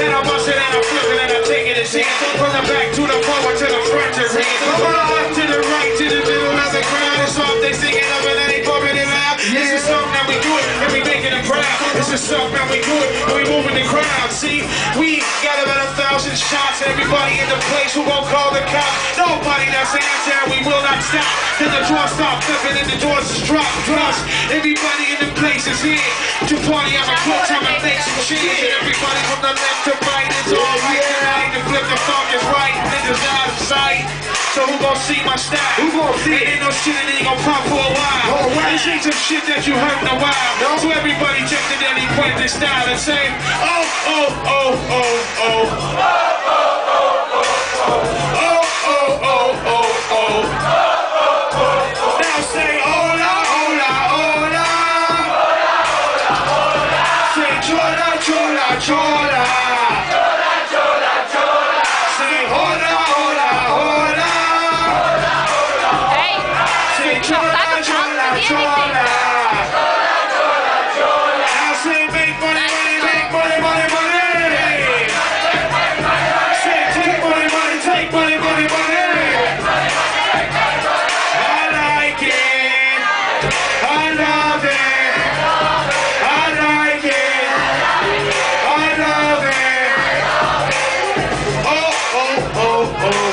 And I'm busting and I'm flipping and I'm taking it in. From the back to the forward to the front to ring. From the left to the right to the middle of the crowd. It's all they singing up and they bumping it out. This is something that we do it and we making it proud. This is something that we do it and we moving the crowd. See, we got about a thousand shots. Everybody in the place who won't call the cops. Nobody that's in town, we will not stop. Till the door stop flipping and the doors just drop. Plus, everybody in the place is here to party. I'm a good time and make some cheers. And everybody from the left to right is all right tonight. The flip the funk is right. Niggas out of sight. So who gon' see my style? Who gon' see It ain't no shit that ain't gon' pop for a while. While. This ain't some shit that you heard in a while. No. So everybody check the Danny Quentin style and say, oh, oh, oh, oh, oh. chora. Chora, chora, chora. Sing hora, hora, hora. Hey, chora, chora, chora. oh, oh.